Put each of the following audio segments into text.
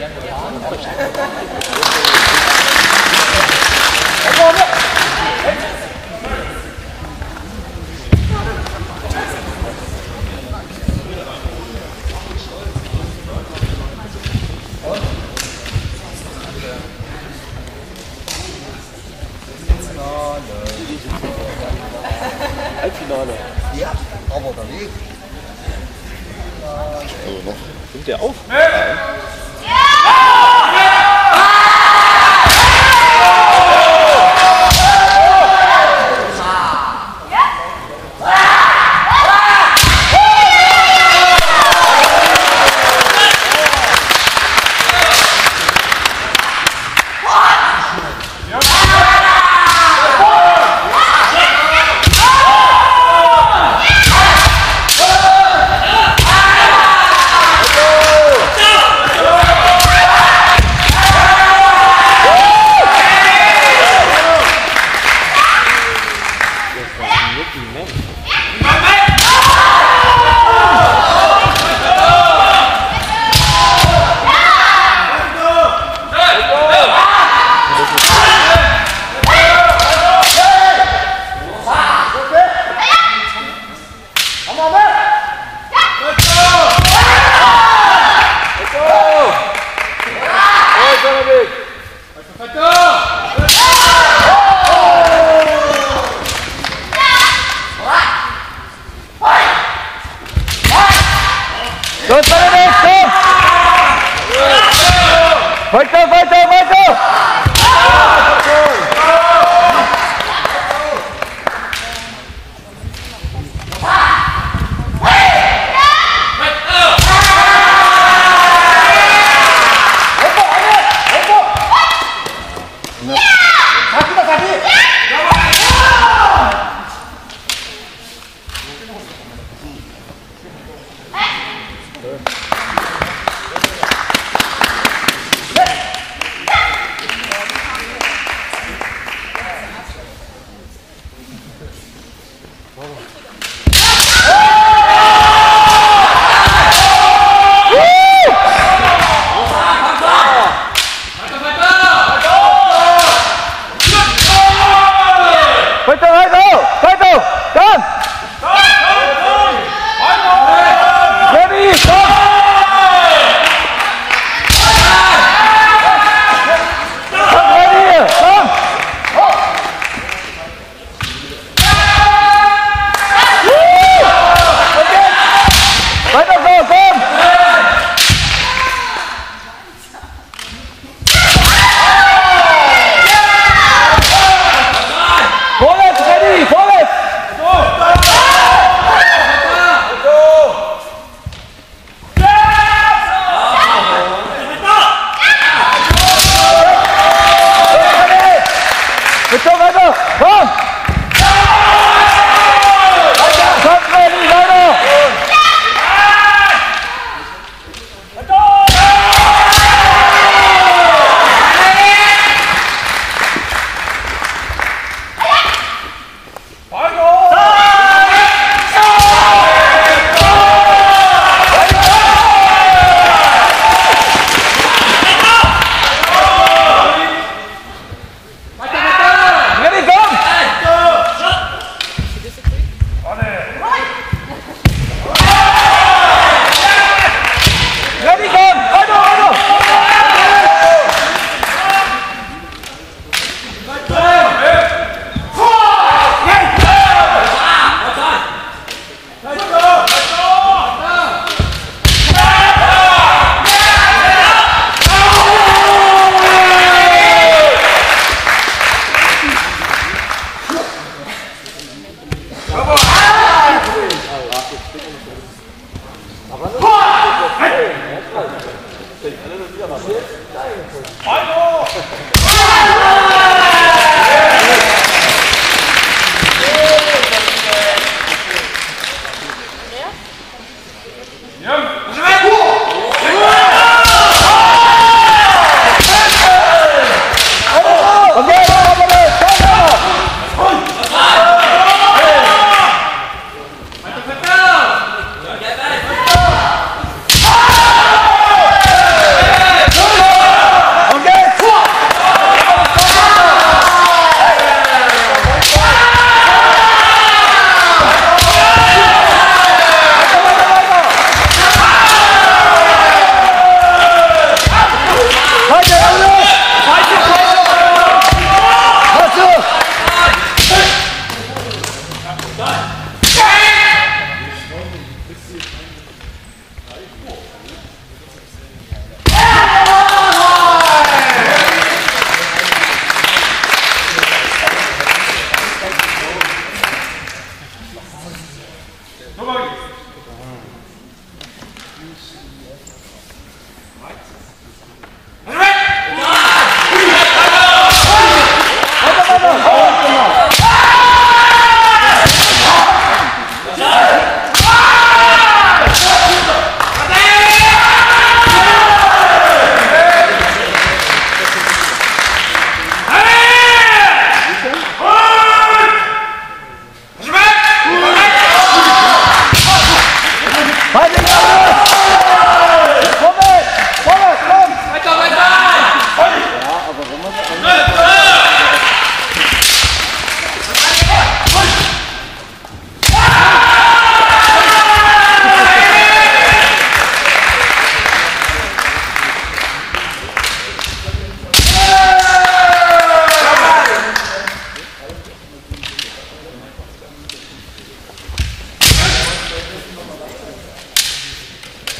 Yani, 先だ先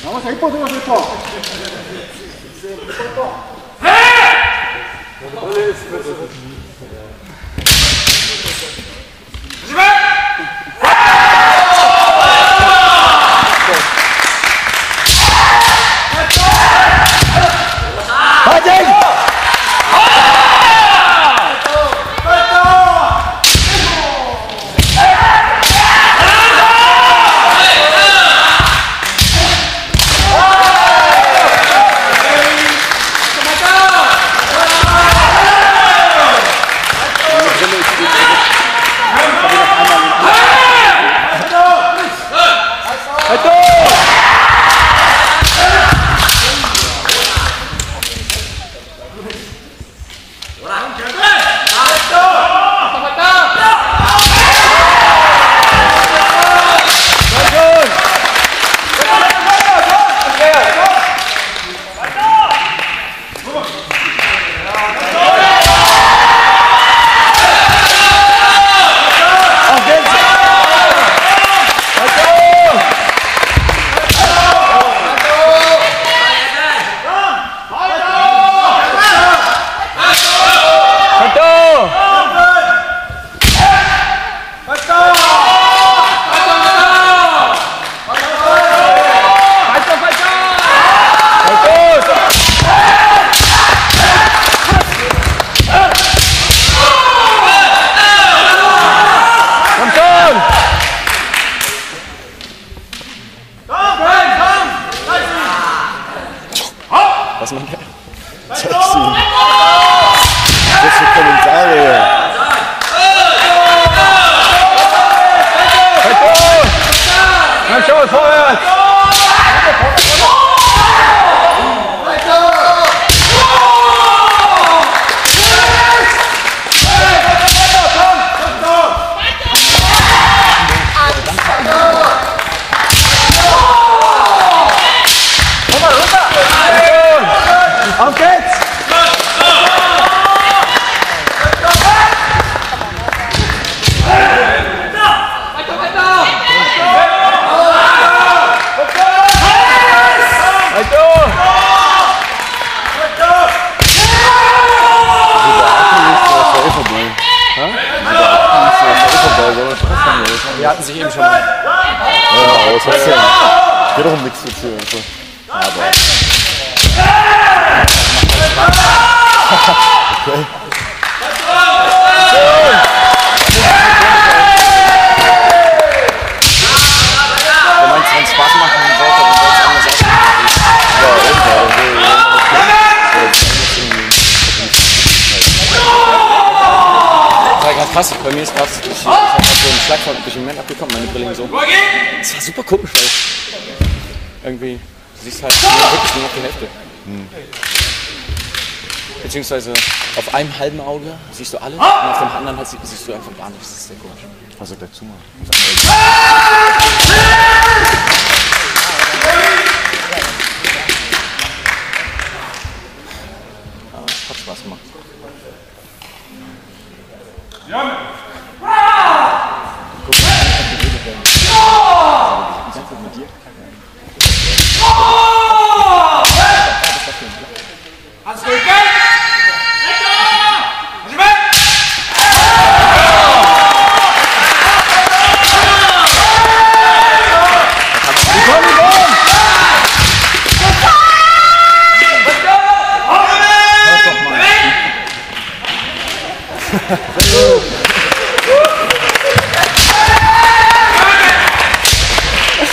나와서 이뻐 들어서 이뻐 이뻐 이뻐 해! Geht doch um nichts zu erzählen. So. War ganz krass. Bei mir ist gerade, ich, ich habe so einen Schlag von durch den Moment abgekommen, meine Brille so. Das war super komisch, weil irgendwie siehst halt nur, wirklich nur noch die Hälfte. Hm. Beziehungsweise auf einem halben Auge siehst du alles und auf dem anderen halt siehst du einfach gar nichts. Das ist sehr komisch. Also gleich zu mal. Aber hat Spaß gemacht. Ja. Guck mal, ich hab die Rede werden. Ja! Ich hab die ganze mit dir.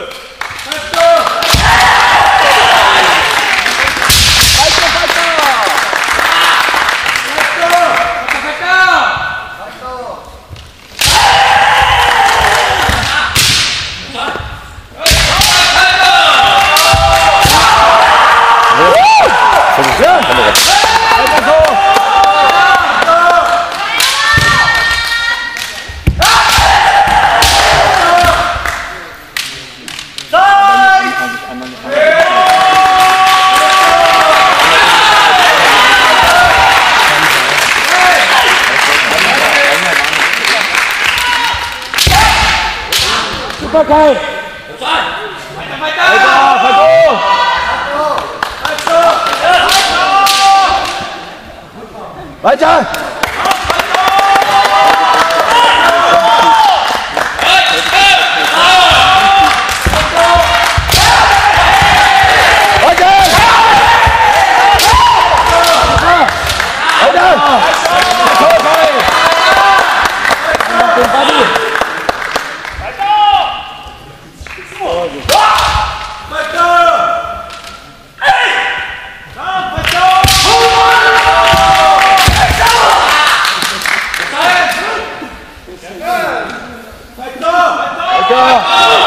Good. 快快！快快快快快快快快快 God.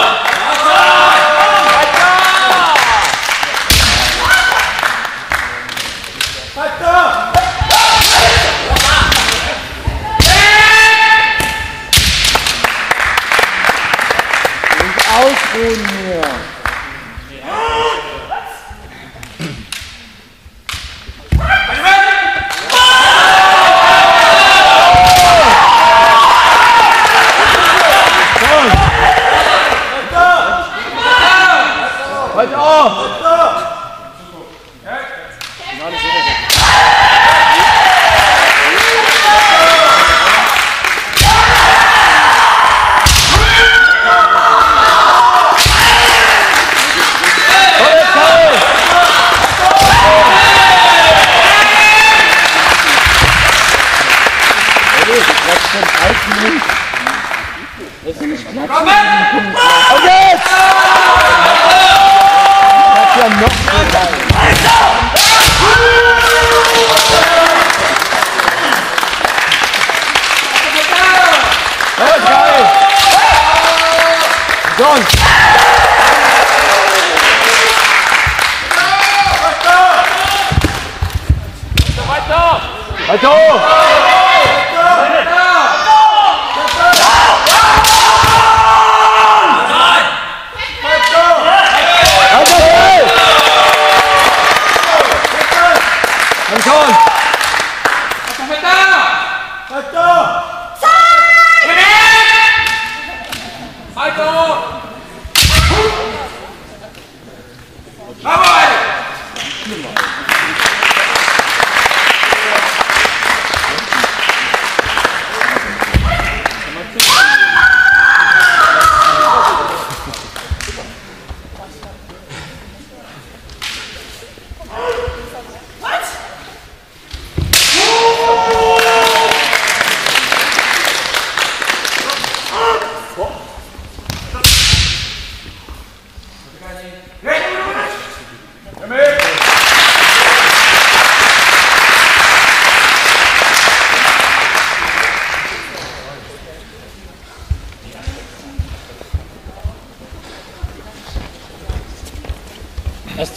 Oh!